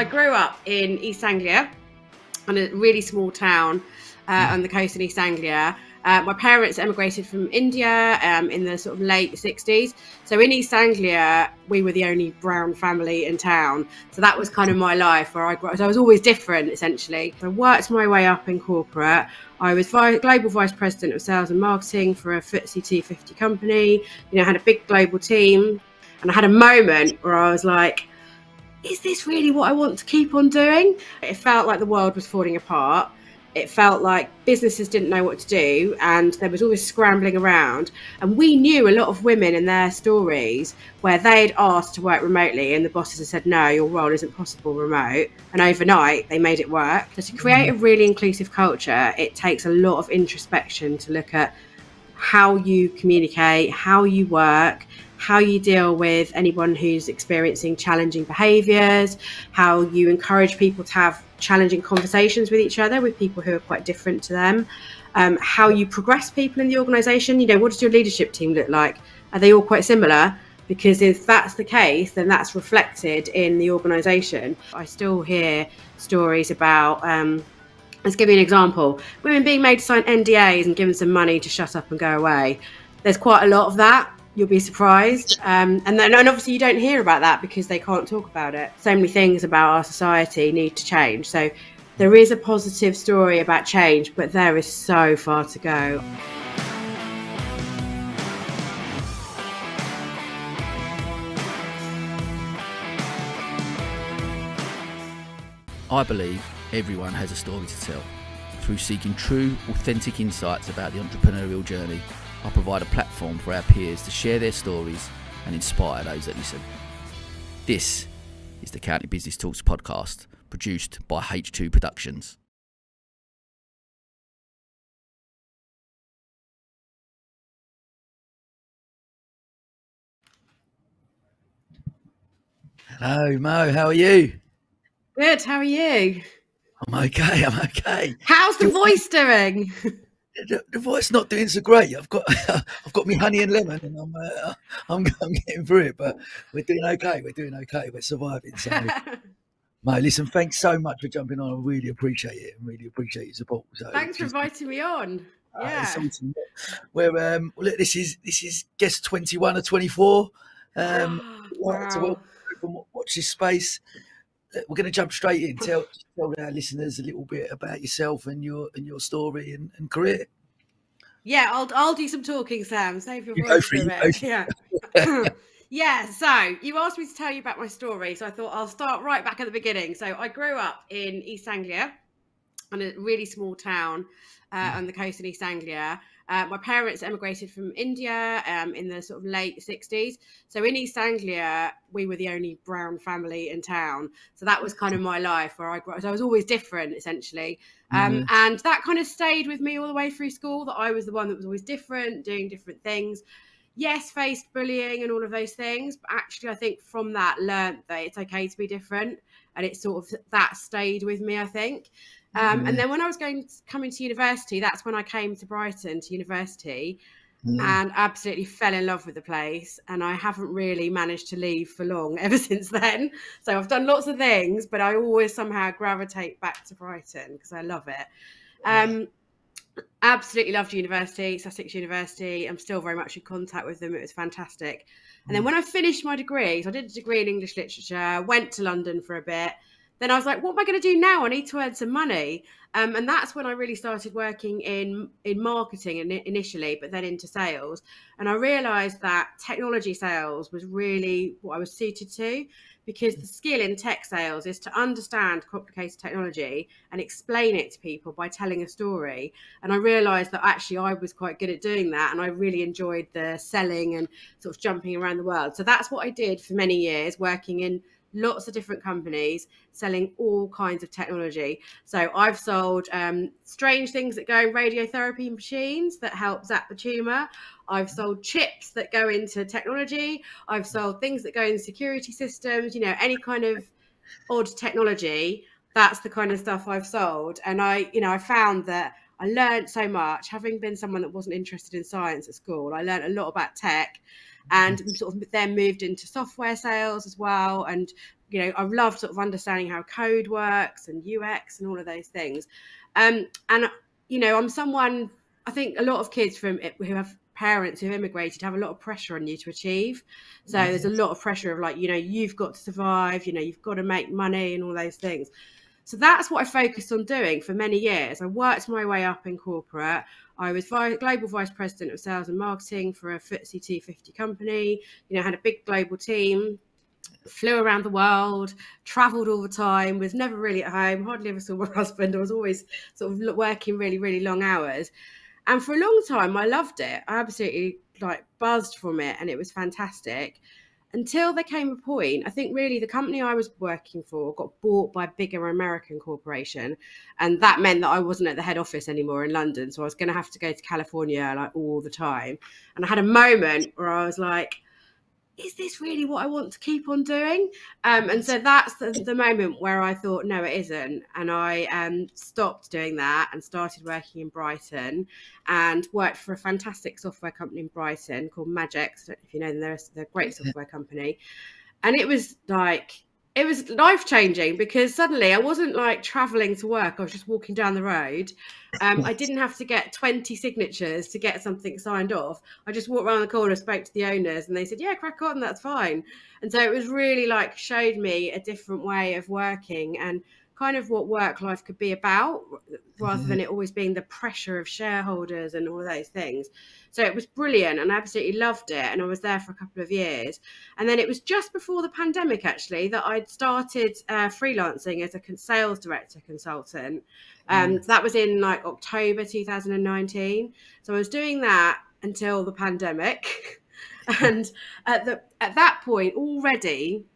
I grew up in East Anglia, in a really small town uh, on the coast in East Anglia. Uh, my parents emigrated from India um, in the sort of late 60s. So in East Anglia, we were the only brown family in town. So that was kind of my life where I grew up. So I was always different, essentially. So I worked my way up in corporate. I was vi- global vice president of sales and marketing for a FTSE 250 company. You know, had a big global team. And I had a moment where I was like, is this really what I want to keep on doing? It felt like the world was falling apart. It felt like businesses didn't know what to do and there was always scrambling around. And we knew a lot of women in their stories where they'd asked to work remotely and the bosses had said no your role isn't possible remote. And overnight they made it work. So to create a really inclusive culture it takes a lot of introspection to look at how you communicate how you work how you deal with anyone who's experiencing challenging behaviors, how you encourage people to have challenging conversations with each other with people who are quite different to them, um, how you progress people in the organization. You know, what does your leadership team look like? Are they all quite similar? Because if that's the case, then that's reflected in the organization. I still hear stories about. Um, Let's give you an example. Women being made to sign NDAs and given some money to shut up and go away. There's quite a lot of that you'll be surprised. Um, and then, and obviously, you don't hear about that because they can't talk about it. So many things about our society need to change. So there is a positive story about change, but there is so far to go. I believe everyone has a story to tell. Through seeking true, authentic insights about the entrepreneurial journey, I provide a platform for our peers to share their stories and inspire those that listen. This is the County Business Talks podcast, produced by H2 Productions. Hello, Mo. How are you? Good. How are you? I'm okay. I'm okay. How's the voice doing? the, the voice not doing so great. I've got I've got me honey and lemon, and I'm, uh, I'm I'm getting through it. But we're doing okay. We're doing okay. We're surviving. So, mate, listen, thanks so much for jumping on. I really appreciate it, and really appreciate your support. So, thanks for inviting me on. Uh, yeah. Where um, look, this is this is guest twenty one or twenty four. Um, wow. to watch this space we're going to jump straight in. Tell tell our listeners a little bit about yourself and your and your story and, and career. Yeah, I'll I'll do some talking, Sam. Save your voice for a bit. Yeah. yeah. So you asked me to tell you about my story, so I thought I'll start right back at the beginning. So I grew up in East Anglia, in a really small town uh, on the coast in East Anglia. Uh, my parents emigrated from India um, in the sort of late 60s. So in East Anglia, we were the only brown family in town. So that was kind of my life where I grew up. So I was always different, essentially. Um, mm-hmm. And that kind of stayed with me all the way through school, that I was the one that was always different, doing different things. Yes, faced bullying and all of those things. But actually, I think from that, learned that it's okay to be different. And it sort of that stayed with me, I think. Um, And then when I was going to, coming to university, that's when I came to Brighton to university. And absolutely fell in love with the place, and I haven't really managed to leave for long ever since then. So I've done lots of things, but I always somehow gravitate back to Brighton because I love it. Um, absolutely loved university, Sussex University. I'm still very much in contact with them. It was fantastic. And then mm. when I finished my degree, so I did a degree in English literature, went to London for a bit, then I was like, what am I going to do now? I need to earn some money. Um, and that's when I really started working in in marketing initially, but then into sales. And I realised that technology sales was really what I was suited to, because the skill in tech sales is to understand complicated technology and explain it to people by telling a story. And I realised that actually I was quite good at doing that, and I really enjoyed the selling and sort of jumping around the world. So that's what I did for many years, working in lots of different companies selling all kinds of technology. So I've sold um, strange things that go in radiotherapy machines that help zap the tumor. I've sold chips that go into technology. I've sold things that go in security systems, you know, any kind of odd technology. That's the kind of stuff I've sold. And I, you know, I found that I learned so much having been someone that wasn't interested in science at school. I learned a lot about tech and sort of then moved into software sales as well and you know, I love sort of understanding how code works and UX and all of those things. Um, and you know, I'm someone. I think a lot of kids from who have parents who've immigrated have a lot of pressure on you to achieve. So yes. there's a lot of pressure of like, you know, you've got to survive, you know, you've got to make money and all those things. So that's what I focused on doing for many years. I worked my way up in corporate. I was global vice president of sales and marketing for a FTSE 250 company. You know, had a big global team, flew around the world, traveled all the time, was never really at home, hardly ever saw my husband. I was always sort of working really, really long hours. And for a long time, I loved it. I absolutely like buzzed from it, and it was fantastic. Until there came a point, I think really the company I was working for got bought by a bigger American corporation, and that meant that I wasn't at the head office anymore in London. So I was going to have to go to California like all the time. And I had a moment where I was like, is this really what I want to keep on doing? Um, and so that's the, the, moment where I thought, no, it isn't. And I um, stopped doing that and started working in Brighton and worked for a fantastic software company in Brighton called Magix. if you know them, they're, they're a great software company. And it was like, it was life changing because suddenly I wasn't like traveling to work. I was just walking down the road. Um, I didn't have to get 20 signatures to get something signed off. I just walked around the corner, spoke to the owners, and they said, Yeah, crack on, that's fine. And so it was really like showed me a different way of working. And kind of what work life could be about rather mm-hmm. than it always being the pressure of shareholders and all of those things. So it was brilliant and I absolutely loved it. And I was there for a couple of years. And then it was just before the pandemic, actually, that I'd started uh, freelancing as a sales director consultant. Um, mm. so that was in like October 2019. So I was doing that until the pandemic. and at, the, at that point, already,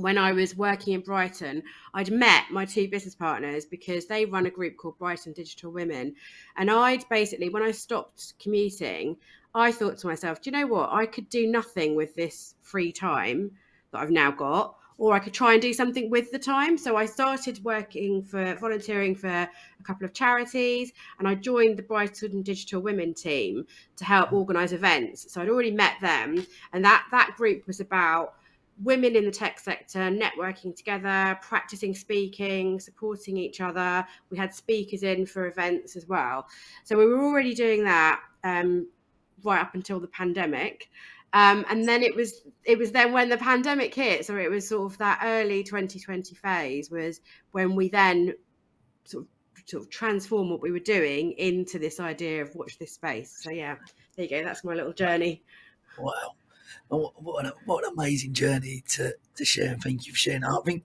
when I was working in Brighton, I'd met my two business partners because they run a group called Brighton Digital Women. And I'd basically, when I stopped commuting, I thought to myself, do you know what? I could do nothing with this free time that I've now got, or I could try and do something with the time. So I started working for volunteering for a couple of charities and I joined the Brighton Digital Women team to help organize events. So I'd already met them and that that group was about women in the tech sector networking together, practicing speaking, supporting each other. We had speakers in for events as well. So we were already doing that um, right up until the pandemic. Um, and then it was it was then when the pandemic hit, so it was sort of that early 2020 phase was when we then sort of sort of transform what we were doing into this idea of watch this space. So yeah, there you go. That's my little journey. Wow what, an, what an amazing journey to, to share. And thank you for sharing. I think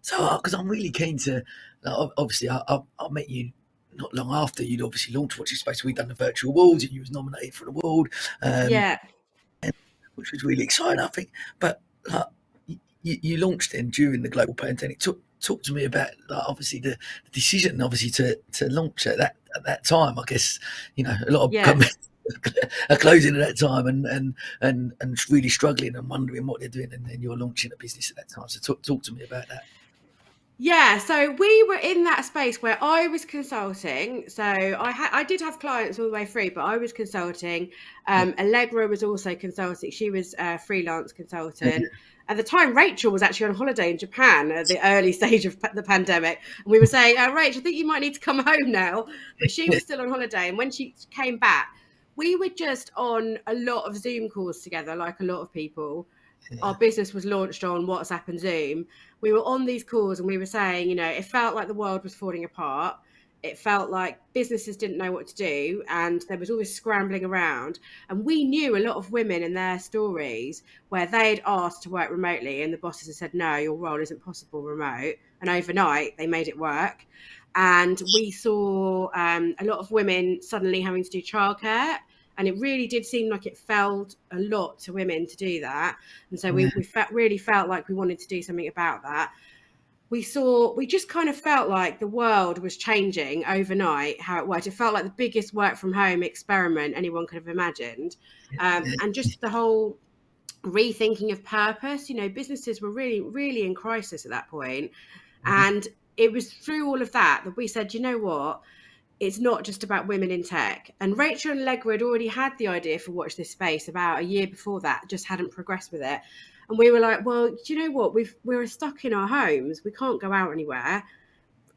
so because I'm really keen to. Like, obviously, I, I, I, met you not long after you'd obviously launched Watch This Space. We'd done the virtual awards, and you was nominated for the award. Um, yeah, and, which was really exciting, I think. But like, you, you launched then during the global pandemic. Talk, talk to me about like, obviously the, the, decision, obviously to to launch at that at that time. I guess you know a lot of yeah. companies are closing at that time and and and and really struggling and wondering what they're doing, and then you're launching a business at that time. So talk talk to me about that. Yeah, so we were in that space where I was consulting. So I had I did have clients all the way through, but I was consulting. Um, Allegra was also consulting. She was a freelance consultant. At the time, Rachel was actually on holiday in Japan at the early stage of the pandemic, and we were saying, oh, "Rachel, I think you might need to come home now." But she was still on holiday, and when she came back, we were just on a lot of Zoom calls together, like a lot of people. Yeah. Our business was launched on WhatsApp and Zoom. We were on these calls and we were saying, you know, it felt like the world was falling apart. It felt like businesses didn't know what to do and there was always scrambling around. And we knew a lot of women in their stories where they'd asked to work remotely and the bosses had said, no, your role isn't possible remote. And overnight they made it work and we saw um, a lot of women suddenly having to do childcare and it really did seem like it felt a lot to women to do that. And so we, we felt, really felt like we wanted to do something about that. We saw we just kind of felt like the world was changing overnight how it worked. It felt like the biggest work from home experiment anyone could have imagined. Um, and just the whole rethinking of purpose you know businesses were really really in crisis at that mm-hmm. and it was through all of that that we said, you know what? It's not just about women in tech. And Rachel and Allegra had already had the idea for Watch This Space about a year before that, just hadn't progressed with it. And we were like, well, do you know what? We've we're stuck in our homes. We can't go out anywhere.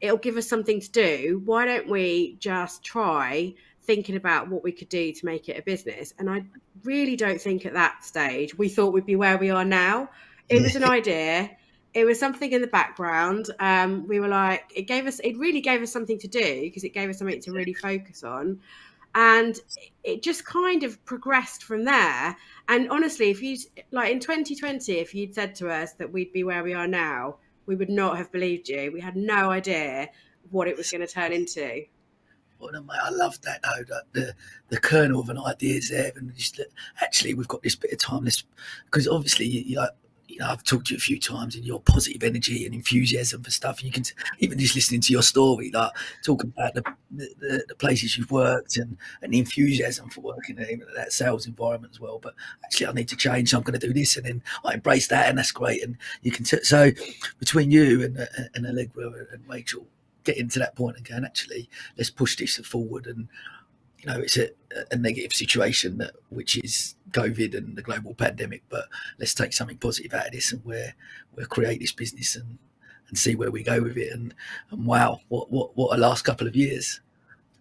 It'll give us something to do. Why don't we just try thinking about what we could do to make it a business? And I really don't think at that stage we thought we'd be where we are now. It was an idea. It was something in the background. Um, we were like, it gave us, it really gave us something to do because it gave us something to really focus on and it just kind of progressed from there and honestly if you like in 2020 if you'd said to us that we'd be where we are now we would not have believed you we had no idea what it was going to turn into well, I love that though. That the the kernel of an idea is there, and just actually we've got this bit of time. because obviously you, you like you know, I've talked to you a few times and your positive energy and enthusiasm for stuff. You can even just listening to your story, like talking about the, the, the places you've worked and, and the enthusiasm for working in that sales environment as well. But actually, I need to change. So I'm going to do this, and then I embrace that, and that's great. And you can so between you and and Allegra and Rachel, get into that point and going, actually, let's push this forward and you know, it's a, a negative situation that which is COVID and the global pandemic. But let's take something positive out of this, and we're we'll create this business and and see where we go with it. And and wow, what what what a last couple of years.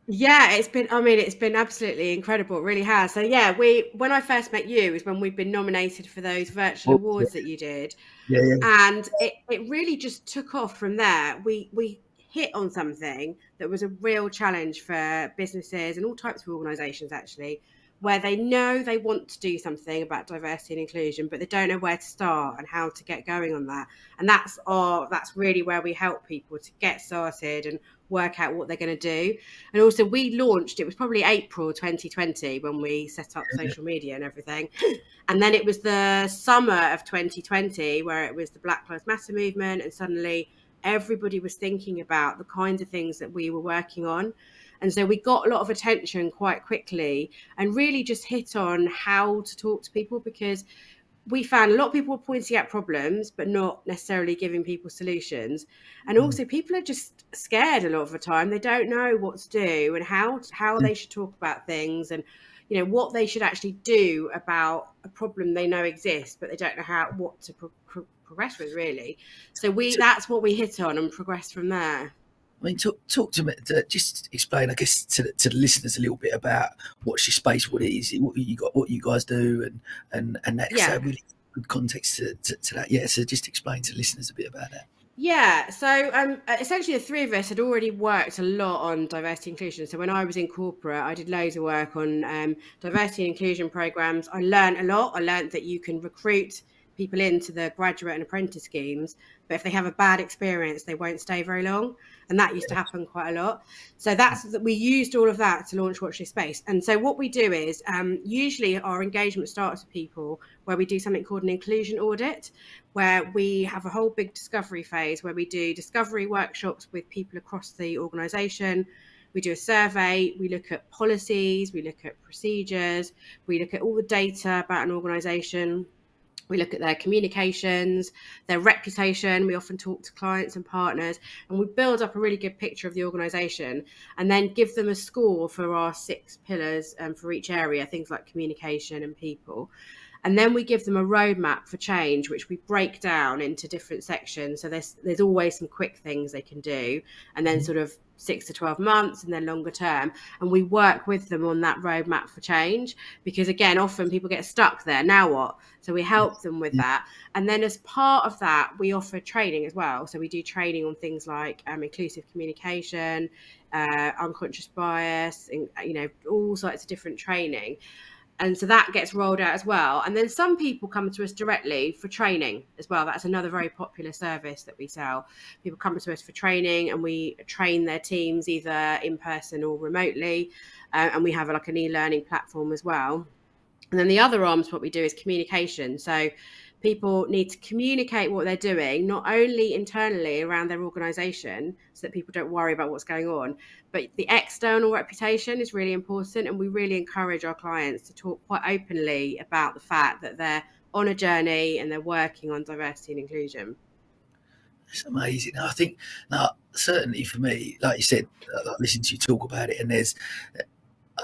Yeah, it's been. I mean, it's been absolutely incredible. It really has. So yeah, we when I first met you is when we've been nominated for those virtual oh, awards yeah. that you did. Yeah, yeah. And it, it really just took off from there. We we hit on something that was a real challenge for businesses and all types of organizations actually where they know they want to do something about diversity and inclusion but they don't know where to start and how to get going on that. And that's our that's really where we help people to get started and work out what they're going to do. And also we launched it was probably april 2020 when we set up social media and everything. And then it was the summer of 2020 where it was the black lives matter movement and suddenly everybody was thinking about the kinds of things that we were working on. And so we got a lot of attention quite quickly and really just hit on how to talk to people because we found a lot of people were pointing out problems, but not necessarily giving people solutions. And mm. also, people are just scared a lot of the time. They don't know what to do and how how they should talk about things, and you know what they should actually do about a problem they know exists, but they don't know how what to pro- pro- progress with really. So we that's what we hit on and progress from there. I mean, talk, talk to me. To just explain, I guess, to, to the listeners a little bit about what's your Space, what it is, what you got, what you guys do, and and and that's yeah. really good context to, to, to, that. Yeah, so just explain to listeners a bit about that. Yeah, so um, essentially, the three of us had already worked a lot on diversity inclusion. So when I was in corporate, I did loads of work on um, diversity and inclusion programs. I learned a lot. I learned that you can recruit people into the graduate and apprentice schemes, but if they have a bad experience, they won't stay very long. And that used to happen quite a lot. So that's that we used all of that to launch Watch This Space. And so what we do is um, usually our engagement starts with people where we do something called an inclusion audit, where we have a whole big discovery phase where we do discovery workshops with people across the organization. We do a survey, we look at policies, we look at procedures, we look at all the data about an organization we look at their communications, their reputation. We often talk to clients and partners, and we build up a really good picture of the organization and then give them a score for our six pillars um, for each area, things like communication and people. And then we give them a roadmap for change, which we break down into different sections. So there's there's always some quick things they can do, and then mm-hmm. sort of six to 12 months and then longer term. And we work with them on that roadmap for change because, again, often people get stuck there. Now what? So we help them with that. And then as part of that, we offer training as well. So we do training on things like um, inclusive communication, uh, unconscious bias, and, you know, all sorts of different training and so that gets rolled out as well. And then some people come to us directly for training as well. That's another very popular service that we sell. People come to us for training and we train their teams either in person or remotely uh, and we have like an e-learning platform as well. And then the other arms what we do is communication. So people need to communicate what they're doing, not only internally around their organization, so that people don't worry about what's going on, but the external reputation is really important. And we really encourage our clients to talk quite openly about the fact that they're on a journey and they're working on diversity and inclusion. It's amazing. I think now, certainly for me, like you said, I listen to you talk about it, and there's,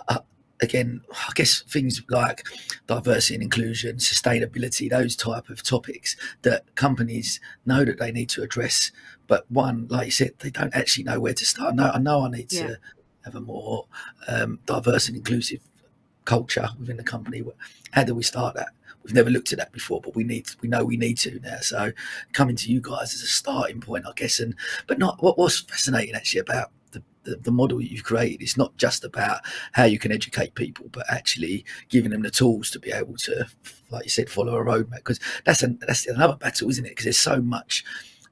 uh, again, I guess things like diversity and inclusion, sustainability, those type of topics that companies know that they need to address. But one, like you said, they don't actually know where to start. No, I know I need yeah. to have a more um, diverse and inclusive culture within the company. How do we start that? We've never looked at that before, but we need we know we need to now. So coming to you guys as a starting point, I guess. And but not what was fascinating actually about the, the, the model you've created is not just about how you can educate people, but actually giving them the tools to be able to, like you said, follow a roadmap. Because that's an, that's another battle, isn't it? Because there's so much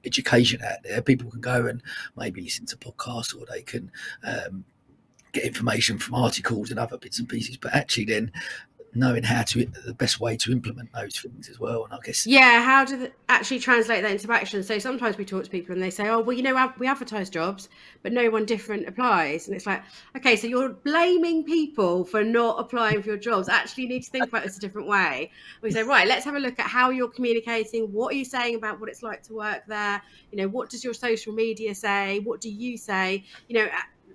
education out there. People can go and maybe listen to podcasts or they can um, get information from articles and other bits and pieces. But actually, then knowing how to the best way to implement those things as well. And I guess yeah, how do they actually translate that into action? So sometimes we talk to people and they say, "Oh, well, you know, we advertise jobs, but no one different applies." And it's like, okay, so you're blaming people for not applying for your jobs. Actually, you need to think about this a different way. We say, right, let's have a look at how you're communicating. What are you saying about what it's like to work there? You know, what does your social media say? What do you say? You know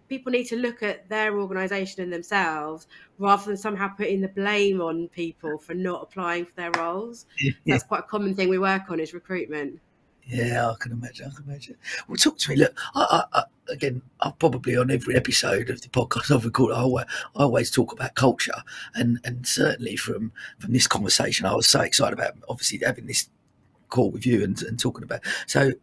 people need to look at their organisation and themselves rather than somehow putting the blame on people for not applying for their roles. Yeah. That's quite a common thing we work on is recruitment. Yeah, I can imagine. I can imagine. Well, talk to me. Look, I, I, I, again, I probably on every episode of the podcast I've recorded, I always, I always talk about culture, and and certainly from from this conversation, I was so excited about obviously having this call with you and, and talking about. So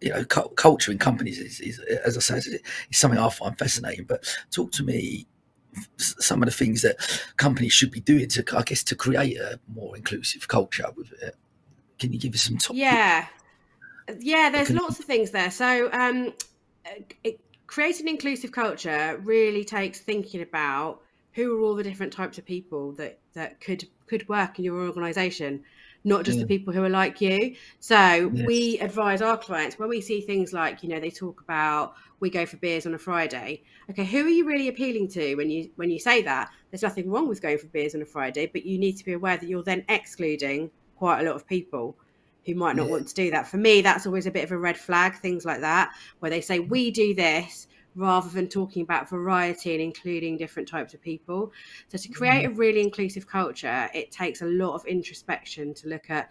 you know, culture in companies is, is as I said, is something I find fascinating. But talk to me some of the things that companies should be doing to, I guess, to create a more inclusive culture. With it. Can you give us some top? Yeah, yeah. There's lots of things there. So, um, it, creating inclusive culture really takes thinking about who are all the different types of people that that could could work in your organization not just yeah. the people who are like you. So yes. we advise our clients when we see things like, you know, they talk about we go for beers on a Friday. Okay, who are you really appealing to when you when you say that? There's nothing wrong with going for beers on a Friday, but you need to be aware that you're then excluding quite a lot of people who might not yeah. want to do that. For me, that's always a bit of a red flag, things like that, where they say, we do this, rather than talking about variety and including different types of people. So, to create a mm. really inclusive culture, it takes a lot of introspection to look at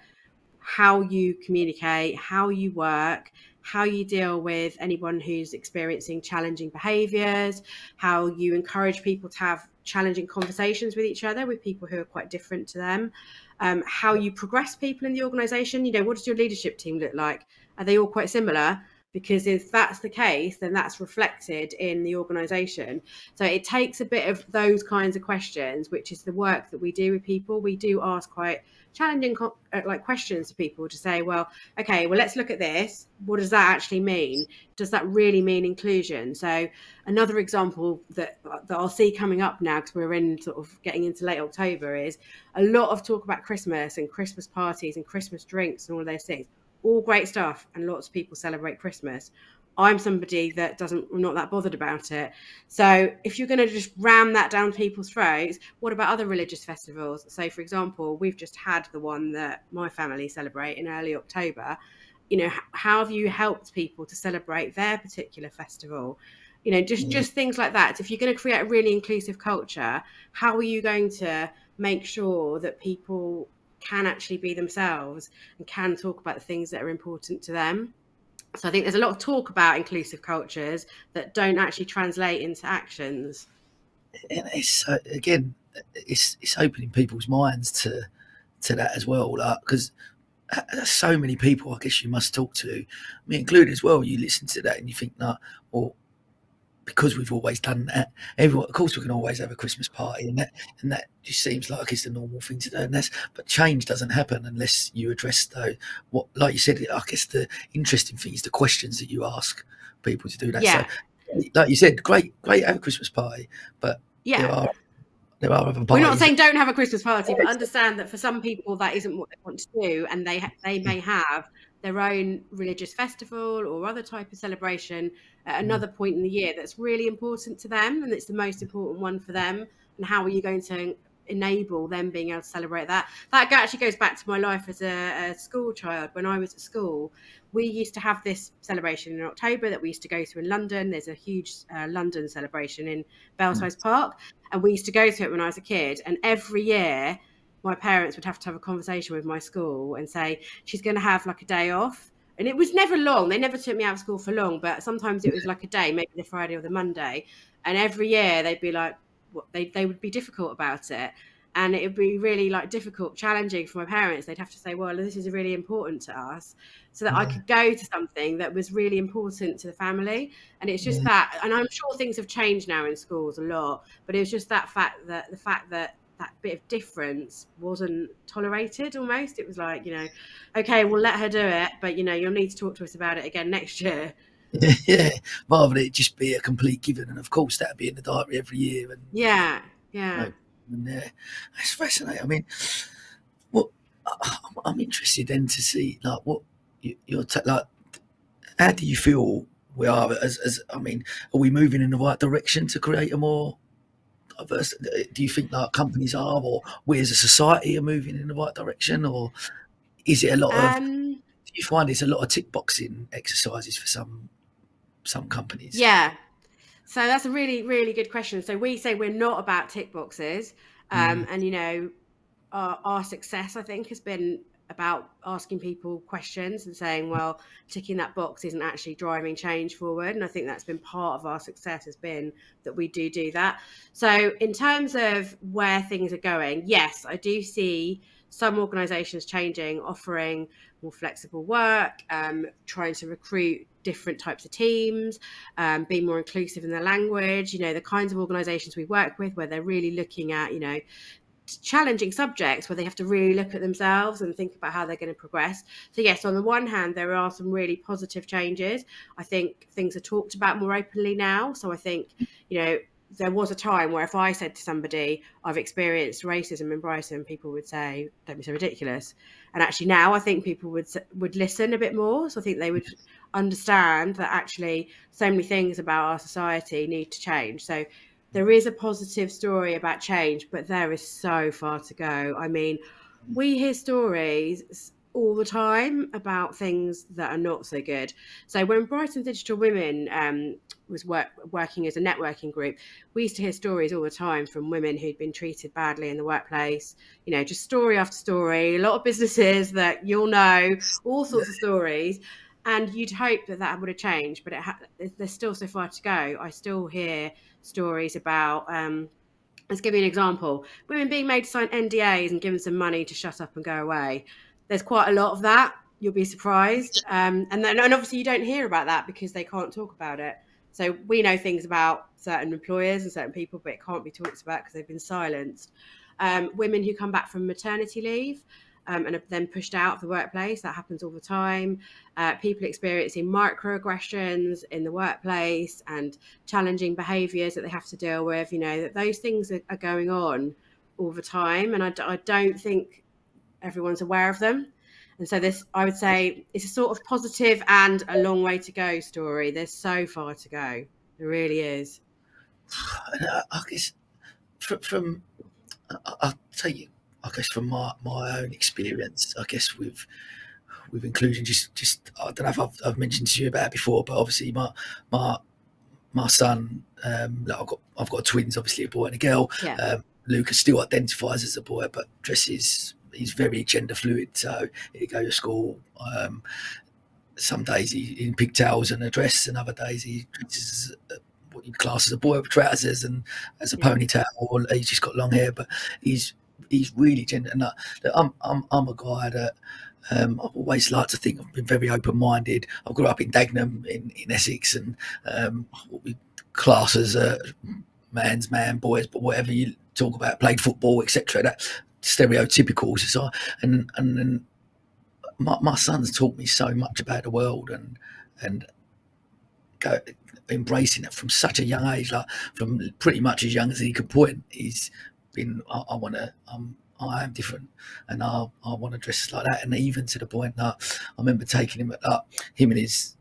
how you communicate, how you work, how you deal with anyone who's experiencing challenging behaviors, how you encourage people to have challenging conversations with each other with people who are quite different to them, um, how you progress people in the organization. You know, what does your leadership team look like? Are they all quite similar? Because if that's the case then that's reflected in the organization. So it takes a bit of those kinds of questions which is the work that we do with people. We do ask quite challenging uh, like questions to people to say well okay well let's look at this. What does that actually mean? Does that really mean inclusion? So another example that that I'll see coming up now because we're in sort of getting into late October is a lot of talk about Christmas and Christmas parties and Christmas drinks and all those things all great stuff, and lots of people celebrate Christmas. I'm somebody that doesn't, I'm not that bothered about it. So if you're going to just ram that down people's throats, what about other religious festivals? So, for example, we've just had the one that my family celebrate in early October. You know, how have you helped people to celebrate their particular festival? You know, just mm. just things like that. If you're going to create a really inclusive culture, how are you going to make sure that people can actually be themselves and can talk about the things that are important to them. So I think there's a lot of talk about inclusive cultures that don't actually translate into actions. And it's uh, again, it's it's opening people's minds to to that as well, because like, there's so many people. I guess you must talk to, me included as well. You listen to that and you think, no, well, because we've always done that. Everyone, of course, we can always have a Christmas party, and that and that just seems like it's the normal thing to do. And that's but change doesn't happen unless you address though what, like you said. I guess the interesting thing is the questions that you ask people to do that. Yeah. So, like you said, great, great, have a Christmas party, but yeah. There are, there are other We're not saying don't have a Christmas party, but understand that for some people that isn't what they want to do, and they they mm. may have their own religious festival or other type of celebration at mm. another point in the year that's really important to them and it's the most important one for them and how are you going to enable them being able to celebrate that. That actually goes back to my life as a, a, school child. When I was at school, we used to have this celebration in October that we used to go to in London. There's a huge uh, London celebration in Belsize mm. Park, and we used to go to it when I was a kid. And every year, my parents would have to have a conversation with my school and say she's going to have like a day off. And it was never long. They never took me out of school for long, but sometimes it was like a day, maybe the Friday or the Monday. And every year they'd be like, they, they would be difficult about it and it would be really like difficult challenging for my parents they'd have to say well this is really important to us so that yeah. i could go to something that was really important to the family and it's just yeah. that and i'm sure things have changed now in schools a lot but it was just that fact that the fact that that bit of difference wasn't tolerated almost it was like you know okay we'll let her do it but you know you'll need to talk to us about it again next year yeah, rather than it just be a complete given, and of course that'd be in the diary every year. And yeah, yeah, you know, and, uh, it's fascinating. I mean, what I'm interested then to see, like, what you, t- like. How do you feel we are? As, as I mean, are we moving in the right direction to create a more diverse? Do you think like companies are, or we as a society are moving in the right direction, or is it a lot of? Um, do you find it's a lot of tick boxing exercises for some some companies? Yeah. So that's a really, really good question. So we say we're not about tick boxes. Um, mm. And, you know, our, our success, I think, has been about asking people questions and saying, well, ticking that box isn't actually driving change forward. And I think that's been part of our success has been that we do do that. So in terms of where things are going, yes, I do see some organizations changing, offering more flexible work, um, trying to recruit different types of teams, um, being more inclusive in their language, you know, the kinds of organizations we work with where they're really looking at, you know, challenging subjects where they have to really look at themselves and think about how they're going to progress. So, yes, on the one hand, there are some really positive changes. I think things are talked about more openly now. So, I think, you know, there was a time where if I said to somebody, I've experienced racism in Brighton, people would say, don't be so ridiculous. And actually now I think people would would listen a bit more. So I think they would understand that actually so many things about our society need to change. So there is a positive story about change, but there is so far to go. I mean, we hear stories all the time about things that are not so good. So when Brighton Digital Women um, was work, working as a networking group, we used to hear stories all the time from women who'd been treated badly in the workplace. You know, just story after story. A lot of businesses that you'll know, all sorts of stories. And you'd hope that that would have changed, but ha- there's still so far to go. I still hear stories about. Um, let's give you an example: women being made to sign NDAs and given some money to shut up and go away there's quite a lot of that. You'll be surprised. Um, and then, and obviously, you don't hear about that because they can't talk about it. So we know things about certain employers and certain people, but it can't be talked about because they've been silenced. Um, women who come back from maternity leave um, and are then pushed out of the workplace, that happens all the time. Uh, people experiencing microaggressions in the workplace and challenging behaviours that they have to deal with, you know, that those things are, are going on all the time. And I, I don't think everyone's aware of them. And so this, I would say, it's a sort of positive and a long way to go story. There's so far to go. There really is. I guess from, from I'll tell you, I guess from my, my own experience, I guess with with inclusion, just just I don't know if I've, I've mentioned to you about it before, but obviously my my my son, um, like I've got I've got twins, obviously a boy and a girl. Yeah. Um, Lucas still identifies as a boy, but dresses he's very gender fluid. So he go to school. Um, some days he in pigtails and a dress, and other days he dresses what you class as a boy with trousers and as a yeah. ponytail, or he's just got long hair. But he's he's really gender. And I'm I'm I'm a guy that. Um, I've always liked to think I've been very open-minded. I grew up in Dagenham in, in Essex, and um, what we class as a man's man, boys, but whatever you talk about, played football, etc. That stereotypical society. And and, and my, my son's taught me so much about the world and and go, embracing it from such a young age, like from pretty much as young as he could point. He's been I, I want to um I am different and I I want to dress like that. And even to the point that I remember taking him at uh, him and his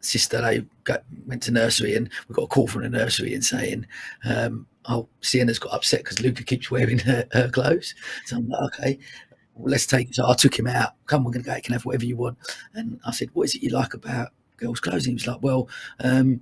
sister they got, went to nursery and we got a call from the nursery and saying um, oh Sienna's got upset because Luca keeps wearing her, her, clothes. So I'm like okay well, let's take so I took him out. Come we're gonna go you can have whatever you want. And I said what is it you like about girls clothes? He was like well um,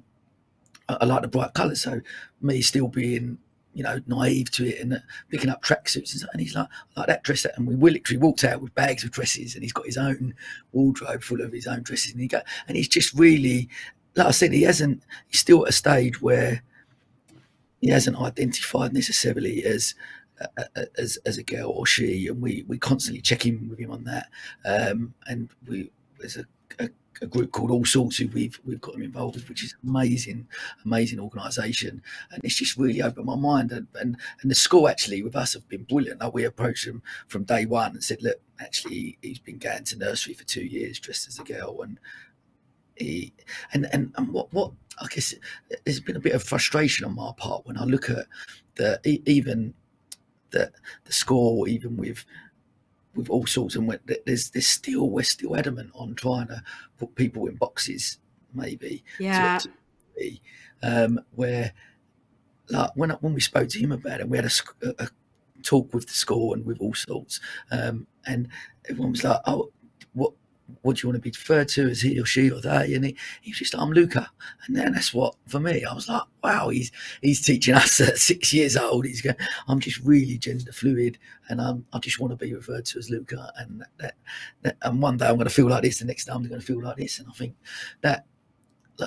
I, I like the bright colours so me still being you know, naive to it and picking up tracksuits. And, and he's like, like that dress. And we literally walked out with bags of dresses and he's got his own wardrobe full of his own dresses. And he go, and he's just really, like I said, he hasn't, he's still at a stage where he hasn't identified necessarily as, as, as a girl or she. And we, we constantly check in with him on that. Um, and we, there's a, a a group called Allsorts who we've we've got them involved with, which is amazing, amazing organisation, and it's just really opened my mind. And, and and the school actually with us have been brilliant. Like we approached them from day one and said, look, actually he's been going to nursery for two years dressed as a girl, and he and and, and what what I guess there's been a bit of frustration on my part when I look at the even the the school, even with with Allsorts, and there's there's still we're still adamant on trying to put people in boxes, maybe. Yeah. To, to um, where like when when we spoke to him about it, we had a, a talk with the school and with Allsorts, um, and everyone was like, "Oh, what what do you want to be referred to as he or she or they? And he, he was just, I'm Luca. And then that's what, for me, I was like, wow, he's he's teaching us at six years old. He's going, I'm just really gender fluid and I'm, I just want to be referred to as Luca. And that, that, and one day I'm going to feel like this, the next day I'm going to feel like this. And I think that,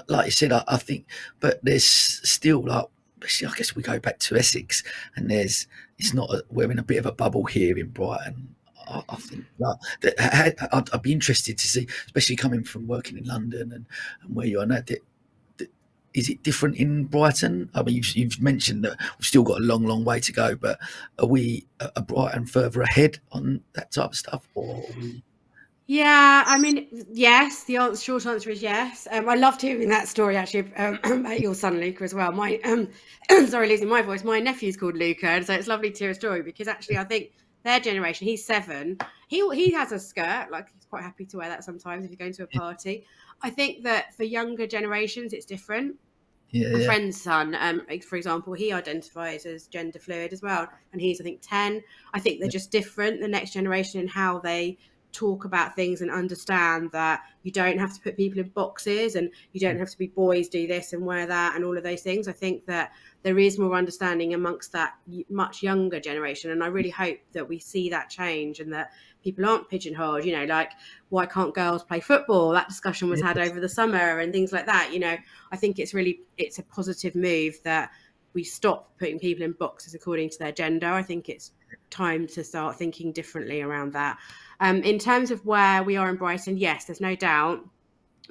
like you said, I, I think, but there's still like, I guess we go back to Essex and there's, it's not, a, we're in a bit of a bubble here in Brighton I, I think that, that I'd, I'd, be interested to see, especially coming from working in London and, and where you are now. That, that, is it different in Brighton? I mean, you've, you've, mentioned that we've still got a long, long way to go, but are we a Brighton further ahead on that type of stuff, or? Yeah, I mean, yes. The answer, short answer is yes. Um, I loved hearing that story actually um, about your son Luca as well. My um, sorry, losing my voice. My nephew's called Luca, and so it's lovely to hear a story because actually I think their generation. He's seven. He he has a skirt. Like he's quite happy to wear that sometimes if you're going to a party. I think that for younger generations, it's different. Yeah, a yeah. friend's son, um, for example, he identifies as gender fluid as well, and he's I think ten. I think they're just different. The next generation in how they talk about things and understand that you don't have to put people in boxes and you don't have to be boys do this and wear that and all of those things. I think that there is more understanding amongst that much younger generation. And I really hope that we see that change and that people aren't pigeonholed, you know, like why can't girls play football? That discussion was had over the summer and things like that. You know, I think it's really it's a positive move that we stop putting people in boxes according to their gender. I think it's time to start thinking differently around that. Um, in terms of where we are in Brighton, yes, there's no doubt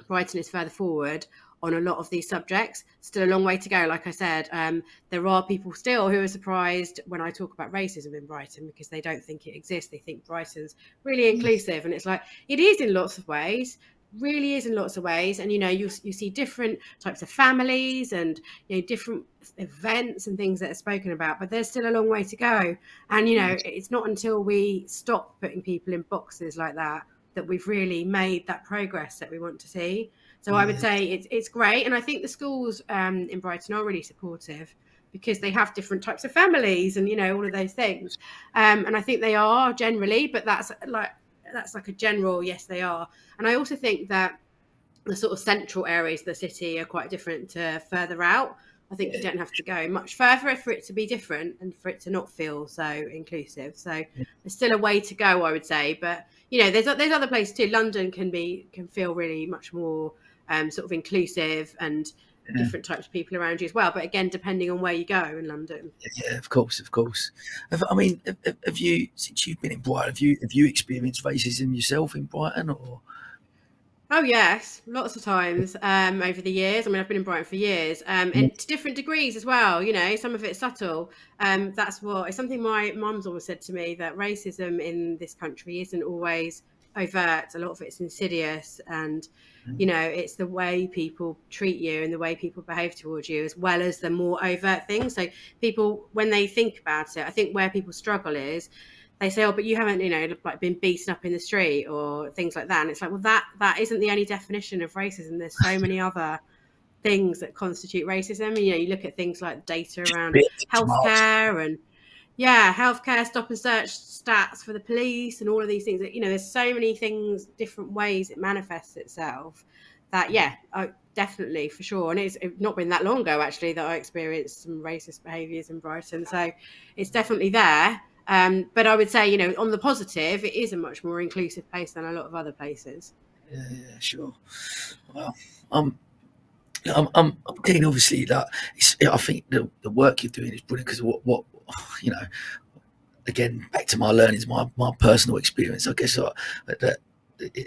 Brighton is further forward on a lot of these subjects. Still a long way to go. Like I said, um, there are people still who are surprised when I talk about racism in Brighton because they don't think it exists. They think Brighton's really inclusive, and it's like it is in lots of ways. Really is in lots of ways, and you know you you see different types of families and you know different events and things that are spoken about, but there's still a long way to go. And you know it's not until we stop putting people in boxes like that that we've really made that progress that we want to see. So yeah. I would say it's it's great, and I think the schools um, in Brighton are really supportive because they have different types of families and you know all of those things. Um, and I think they are generally, but that's like that's like a general yes they are. And I also think that the sort of central areas of the city are quite different to further out. I think you don't have to go much further for it to be different and for it to not feel so inclusive. So yeah. there's still a way to go, I would say. But you know, there's there's other places too. London can be can feel really much more um, sort of inclusive and yeah. different types of people around you as well. But again, depending on where you go in London. Yeah, of course, of course. I mean, have you since you've been in Brighton, have you have you experienced racism yourself in Brighton or? Oh yes, lots of times um, over the years. I mean, I've been in Brighton for years, um, and to different degrees as well. You know, some of it's subtle. Um, that's what it's something my mum's always said to me that racism in this country isn't always overt. A lot of it's insidious, and you know it's the way people treat you and the way people behave towards you as well as the more overt things so people when they think about it i think where people struggle is they say, "Oh, but you haven't, you know, like been beaten up in the street or things like that." And it's like, well, that that isn't the only definition of racism. There's so many other things that constitute racism. You know, you look at things like data around healthcare and yeah, healthcare stop and search stats for the police and all of these things. That you know, there's so many things, different ways it manifests itself. That yeah, I, definitely for sure. And it's not been that long ago actually that I experienced some racist behaviours in Brighton, so it's definitely there. Um, but I would say, you know, on the positive, it is a much more inclusive place than a lot of other places. Yeah, yeah, sure. Well, I'm, I'm, I'm keen, obviously, that I think the, the work you're doing is brilliant because what, what, you know, again, back to my learnings, my, my personal experience, I guess uh, that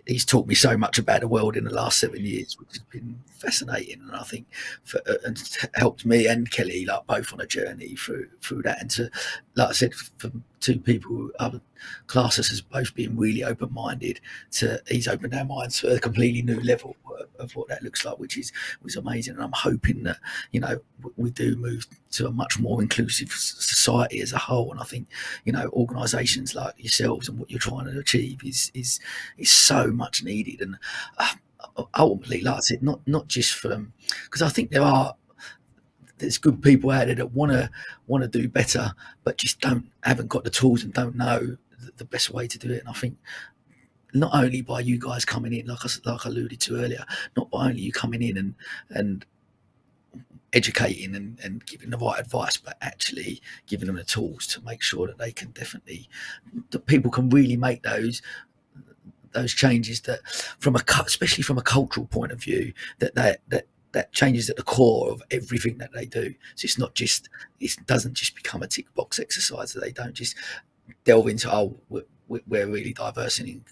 he's taught me so much about the world in the last seven years, which has been fascinating, and I think for, uh, and helped me and Kelly like both on a journey through through that. And to, like I said, for two people who are classes as both being really open minded, to he's opened our minds to a completely new level of what that looks like, which is was amazing. And I'm hoping that you know we do move to a much more inclusive society as a whole. And I think you know organisations like yourselves and what you're trying to achieve is is is so much needed. And uh, ultimately, like I said, not not just from because I think there are there's good people out there that want to want to do better, but just don't haven't got the tools and don't know the best way to do it. And I think not only by you guys coming in, like I, like I alluded to earlier, not by only you coming in and and educating and, and giving the right advice, but actually giving them the tools to make sure that they can definitely that people can really make those those changes that from a especially from a cultural point of view that that that that changes at the core of everything that they do. So it's not just it doesn't just become a tick box exercise. They don't just delve into oh we're, we're really diverse and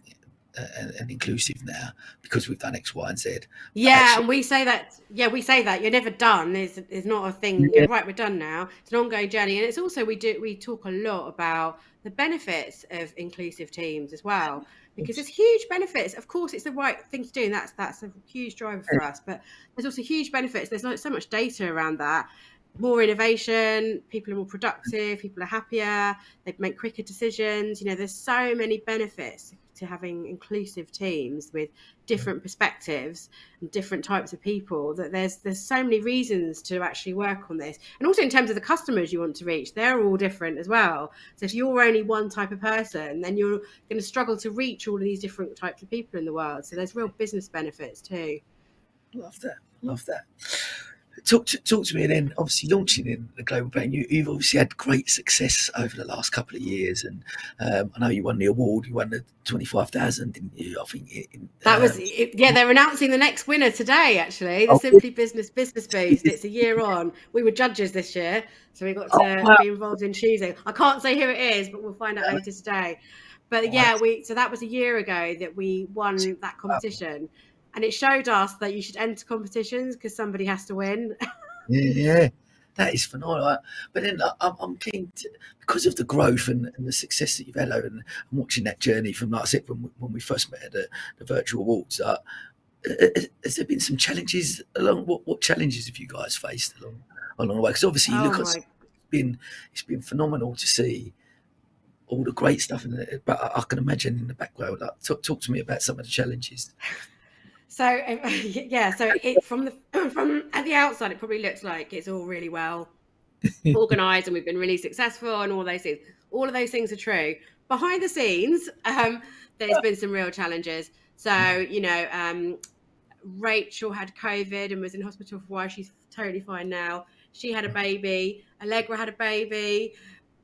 and, and, inclusive now because we've done X, Y, and Z. Yeah, actually, and we say that. Yeah, we say that you're never done. It's, it's not a thing. Yeah. Right, we're done now. It's an ongoing journey, and it's also we do we talk a lot about the benefits of inclusive teams as well because there's huge benefits. Of course, it's the right thing to do, and that's that's a huge driver for us. But there's also huge benefits. There's not so much data around that. More innovation, people are more productive, people are happier, they make quicker decisions. You know, there's so many benefits to having inclusive teams with different perspectives and different types of people that there's there's so many reasons to actually work on this. And also in terms of the customers you want to reach they're all different as well. So if you're only one type of person then you're going to struggle to reach all of these different types of people in the world. So there's real business benefits too. Love that. Love that talk to, talk to me and then. Obviously launching in the global brand you, have obviously had great success over the last couple of years and um, i know you won the award you won the 25000 didn't you? I think in, that was um, yeah they're announcing the next winner today actually the oh, simply business business boost. it's a year on. We were judges this year so we got oh, to oh, wow. be involved in choosing. I can't say who it is but we'll find out later today. But yeah we so that was a year ago that we won that competition and it showed us that you should enter competitions because somebody has to win. yeah, yeah, that is phenomenal. But then I'm, I'm keen to, because of the growth and, and, the success that you've had over and, and watching that journey from, like I said, when, when we first met at the, the virtual walks. Uh, has there been some challenges along? What, what challenges have you guys faced along along the way? Because obviously, you oh look at it's been it's been phenomenal to see all the great stuff in it. But I, I can imagine in the background. Like, talk, talk to me about some of the challenges. So yeah, so it from the from at the outside, it probably looks like it's all really well organized and we've been really successful and all those things. All of those things are true. Behind the scenes, um, there's been some real challenges. So you know, um, Rachel had COVID and was in hospital for a while. She's totally fine now. She had a baby. Allegra had a baby.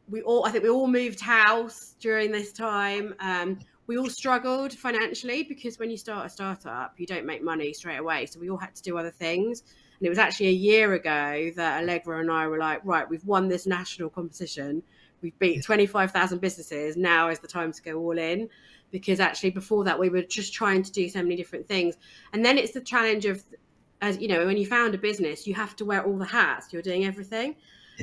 We all, I think, we all moved house during this time. Um, we all struggled financially because when you start a startup, you don't make money straight away. So we all had to do other things. And it was actually a year ago that Allegra and I were like, right, we've won this national competition. We've beat 25,000 businesses. Now is the time to go all in. Because actually, before that, we were just trying to do so many different things. And then it's the challenge of, as you know, when you found a business, you have to wear all the hats. You're doing everything.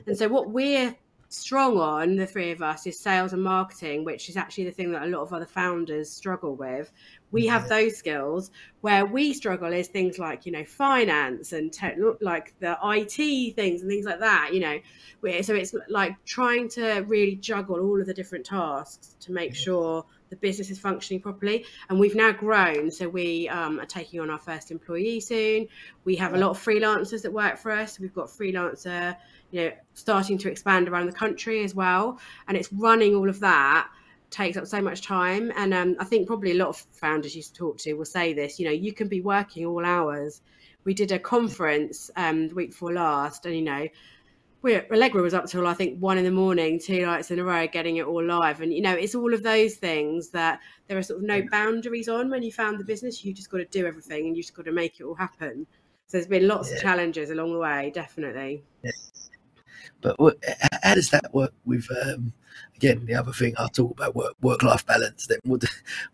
And so, what we're strong on the three of us is sales and marketing which is actually the thing that a lot of other founders struggle with. We have those skills. Where we struggle is things like you know finance and tech, like the it things and things like that you know. So it's like trying to really juggle all of the different tasks to make sure the business is functioning properly. And we've now grown. So we um, are taking on our first employee soon. We have a lot of freelancers that work for us. We've got freelancer you know starting to expand around the country as well. And it's running all of that takes up so much time. And um, i think probably a lot of founders you talk to will say this you know you can be working all hours. We did a conference um, the week before last and you know we Allegra was up till I think one in the morning, two nights in a row, getting it all live. And you know, it's all of those things that there are sort of no boundaries on when you found the business. You just got to do everything, and you just got to make it all happen. So there's been lots yeah. of challenges along the way, definitely. Yeah. But how does that work with um, again, the other thing I talk about work work life balance. That would,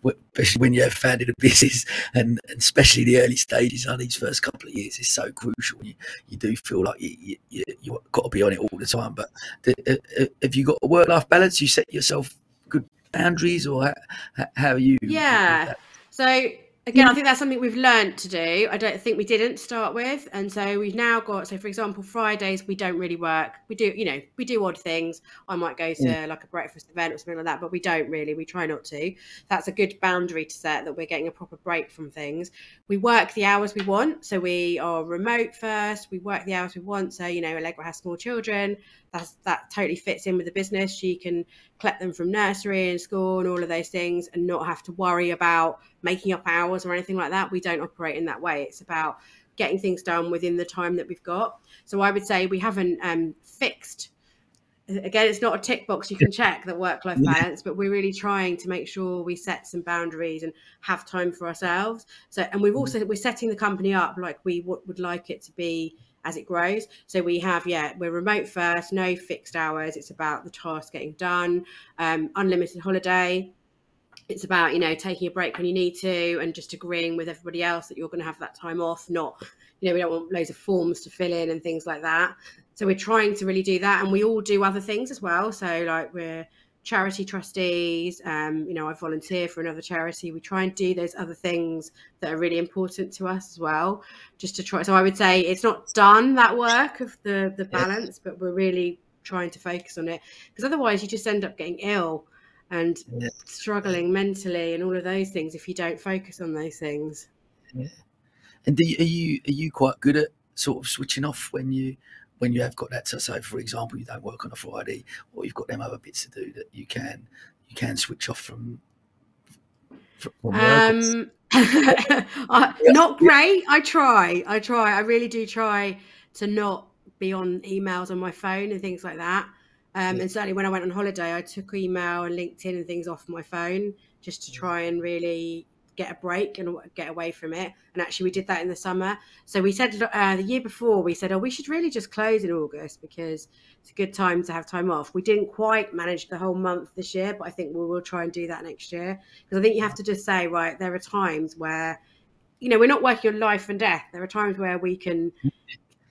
especially when you have founded a business, and, and, especially the early stages on these first couple of years is so crucial. You, you do feel like you you you got to be on it all the time. But the, uh, uh, have you got a work life balance? You set yourself good boundaries, or how, how are you? Yeah. So Again, I think that's something we've learned to do. I don't think we didn't start with, and so we've now got. So, for example, Fridays we don't really work. We do, you know, we do odd things. I might go to mm. like a breakfast event or something like that, but we don't really. We try not to. That's a good boundary to set that we're getting a proper break from things. We work the hours we want, so we are remote first. We work the hours we want. So, you know, Allegra has small children that's that totally fits in with the business. She can collect them from nursery and school and all of those things and not have to worry about making up hours or anything like that. We don't operate in that way. It's about getting things done within the time that we've got. So I would say we haven't um, fixed. Again, it's not a tick box you can check that work life balance, but we're really trying to make sure we set some boundaries and have time for ourselves. So, and we've also we're setting the company up like we would like it to be as it grows. So we have, yeah, we're remote first, no fixed hours. It's about the task getting done, um, unlimited holiday. It's about, you know, taking a break when you need to and just agreeing with everybody else that you're going to have that time off. Not, you know, we don't want loads of forms to fill in and things like that. So we're trying to really do that. And we all do other things as well. So, like, we're, charity trustees. Um, you know, I volunteer for another charity. We try and do those other things that are really important to us as well, just to try. So I would say it's not done that work of the the balance, but we're really trying to focus on it because otherwise you just end up getting ill and yeah. struggling mentally and all of those things if you don't focus on those things. Yeah. And you, are you are you quite good at sort of switching off when you when you have got that, so say for example, you don't work on a Friday, or you've got them other bits to do that you can you can switch off from. from um, I, not great. I try. I try. I really do try to not be on emails on my phone and things like that. Um, yeah. And certainly when I went on holiday, I took email and LinkedIn and things off my phone just to try and really get a break and get away from it. And actually, we did that in the summer. So we said uh, the year before, we said, oh, we should really just close in August because it's a good time to have time off. We didn't quite manage the whole month this year, but I think we will try and do that next year. Because I think you have to just say, right, there are times where, you know, we're not working on life and death. There are times where we can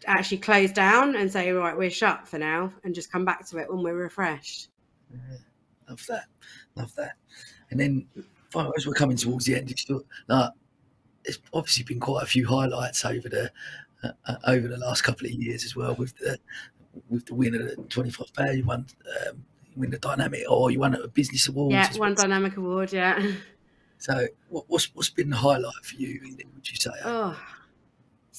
actually close down and say, right, we're shut for now and just come back to it when we're refreshed. Love that. Love that. And then as we're coming towards the end, it's still like it's obviously been quite a few highlights over the uh, uh, over the last couple of years as well with the with the win of the 25 Fair, you won um, you win the dynamic or you won a business award. Yeah, one dynamic award. Yeah. So, what, what's what's been the highlight for you? Would you say? Oh,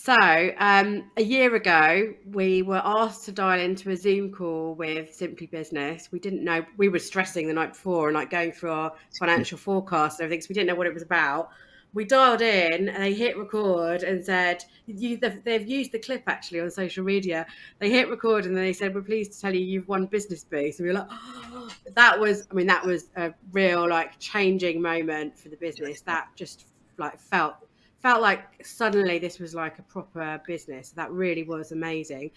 so, um, a year ago, we were asked to dial into a Zoom call with Simply Business. We didn't know, we were stressing the night before and like going through our financial forecast and everything, so we didn't know what it was about. We dialed in and they hit record and said, they've used the clip actually on social media. They hit record and then they said, We're pleased to tell you you've won Business Boost. And we were like, oh, That was, I mean, that was a real like changing moment for the business. That just like felt felt like suddenly this was like a proper business. That really was amazing.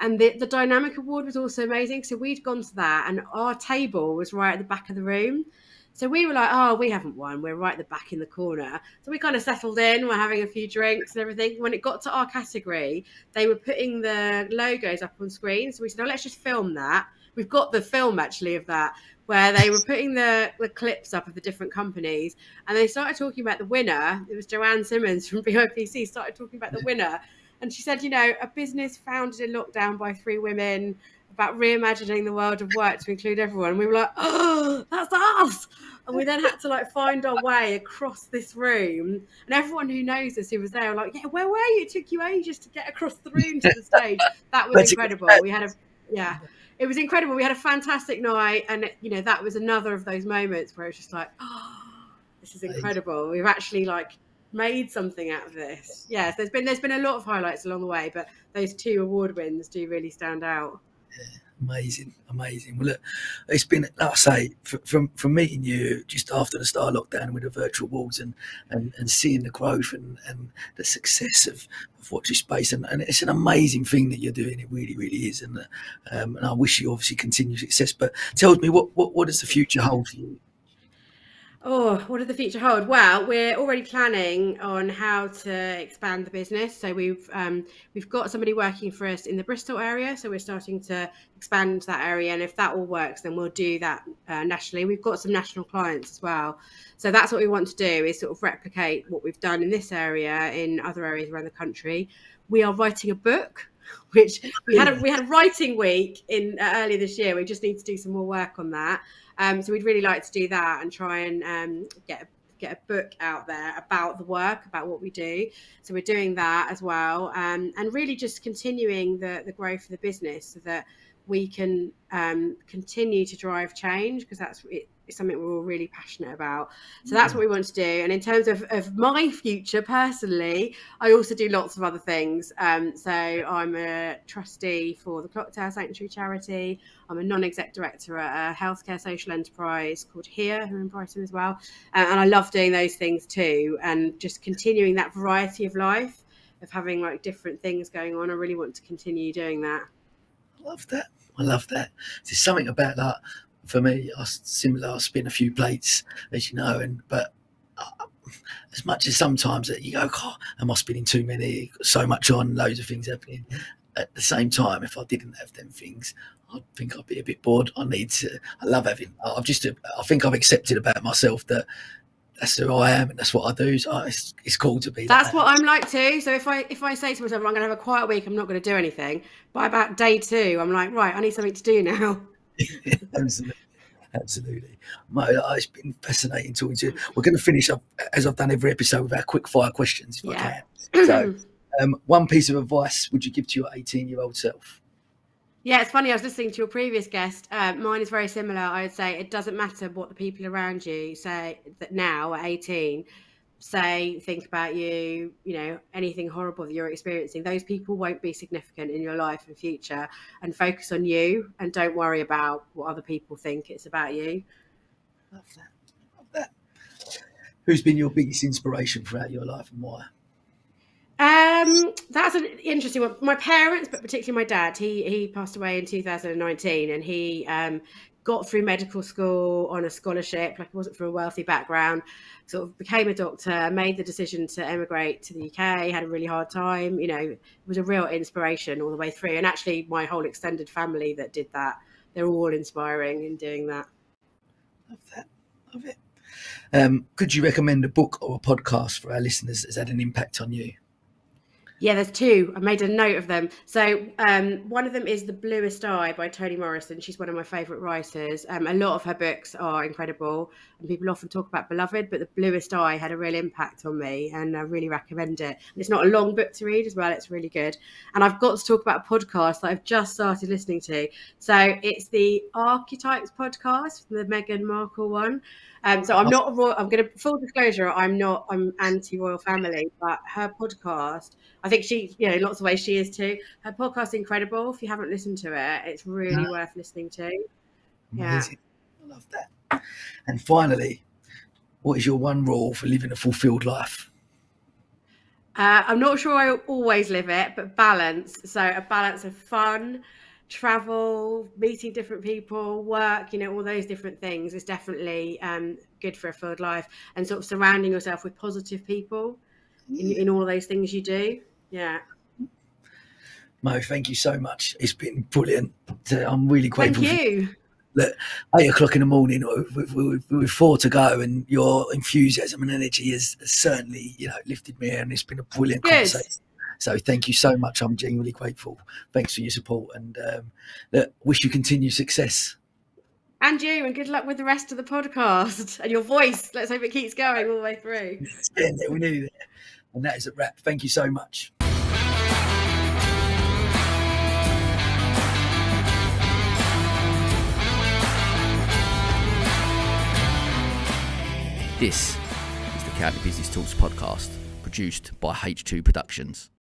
And the, the Dynamic Award was also amazing. So we'd gone to that, and our table was right at the back of the room. So we were like, oh, we haven't won. We're right at the back in the corner. So we kind of settled in. We're having a few drinks and everything. When it got to our category, they were putting the logos up on screen. So we said, oh, let's just film that we've got the film actually of that where they were putting the, the clips up of the different companies and they started talking about the winner. It was Joanne Simmons from BIPC started talking about the winner. And she said, you know, a business founded in lockdown by three women about reimagining the world of work to include everyone. We were like, oh, that's us. And we then had to like find our way across this room. And everyone who knows us who was there were like, yeah, where were you? It took you ages to get across the room to the stage. That was incredible. We had a, yeah it was incredible. We had a fantastic night, and you know that was another of those moments where it was just like, oh, this is incredible. We've actually like made something out of this. Yes, there's been there's been a lot of highlights along the way, but those two award wins do really stand out. Yeah amazing, amazing. Well, look, it's been, like I say, from from meeting you just after the start lockdown with the virtual walls and and, and seeing the growth and, and the success of, of Watch This Space, and, and it's an amazing thing that you're doing. It really, really is, and um, and I wish you obviously continued success. But tell me, what what what does the future hold for you? Oh, what does the future hold? Well, we're already planning on how to expand the business. So we've um, we've got somebody working for us in the Bristol area. So we're starting to expand into that area, and if that all works, then we'll do that uh, nationally. We've got some national clients as well. So that's what we want to do is sort of replicate what we've done in this area in other areas around the country. We are writing a book which we had a we had writing week in uh, earlier this year. We just need to do some more work on that. Um, so we'd really like to do that and try and um, get a, get a book out there about the work, about what we do. So we're doing that as well, um, and really just continuing the the growth of the business so that we can um, continue to drive change because that's it, is something we're all really passionate about. So that's what we want to do. And in terms of, of my future personally, I also do lots of other things. Um, so I'm a trustee for the Clocktower Sanctuary charity. I'm a non-exec director at a healthcare social enterprise called Here, who are in Brighton as well. Uh, and I love doing those things too. And just continuing that variety of life of having like different things going on. I really want to continue doing that. I love that. I love that. There's something about that for me, I similar. I spin a few plates, as you know, and but uh, as much as sometimes that you go, God, am I spinning too many? So much on, loads of things happening. At the same time, if I didn't have them things, I think I'd be a bit bored. I need to. I love having. I've just. I think I've accepted about myself that that's who I am and that's what I do. So it's, it's cool to be. That's like what I'm like too. So if I if I say to myself, I'm going to have a quiet week, I'm not going to do anything. By about day two, I'm like, right, I need something to do now. absolutely. Absolutely. Mate, it's been fascinating talking to you. We're going to finish up, as I've done every episode, with our quick fire questions, if yeah. I can. So, um, one piece of advice would you give to your 18 year old self? Yeah, it's funny. I was listening to your previous guest. Uh, mine is very similar. I would say it doesn't matter what the people around you say that now at 18 say, think about you, you know, anything horrible that you're experiencing, those people won't be significant in your life and future. And focus on you and don't worry about what other people think. It's about you. Love that. Love that. Who's been your biggest inspiration throughout your life and why? Um, that's an interesting one. My parents, but particularly my dad, he he passed away in 2019, and he um, got through medical school on a scholarship, like it wasn't from a wealthy background, sort of became a doctor, made the decision to emigrate to the UK, had a really hard time, you know, it was a real inspiration all the way through. And actually my whole extended family that did that, they're all inspiring in doing that. Love that. Love it. Um, could you recommend a book or a podcast for our listeners that's had an impact on you? Yeah, there's two. I made a note of them. So um, one of them is The Bluest Eye by Toni Morrison. She's one of my favourite writers. Um, a lot of her books are incredible, and people often talk about Beloved, but The Bluest Eye had a real impact on me, and I really recommend it. And it's not a long book to read as well. It's really good. And I've got to talk about a podcast that I've just started listening to. So it's the Archetypes podcast, the Meghan Markle one. Um, so I'm not a royal. I'm going to full disclosure. I'm not. I'm anti royal family, but her podcast. I think she, you know, lots of ways she is too. Her podcast's incredible. If you haven't listened to it, it's really no. worth listening to. Amazing. Yeah. I love that. And finally, what is your one rule for living a fulfilled life? Uh, I'm not sure I always live it, but balance. So a balance of fun, travel, meeting different people, work, you know, all those different things is definitely um, good for a filled life and sort of surrounding yourself with positive people in, in all those things you do. Yeah. Mo, thank you so much. It's been brilliant. I'm really grateful. Thank you. That eight o'clock in the morning with, with, with, four to go, and your enthusiasm and energy has certainly, you know, lifted me, and it's been a brilliant Good. conversation. So thank you so much. I'm genuinely grateful. Thanks for your support, and um, wish you continued success. And you, and good luck with the rest of the podcast and your voice. Let's hope it keeps going all the way through. Yeah, we nearly there. And that is a wrap. Thank you so much. This is the County Business Talks podcast, produced by H2 Productions.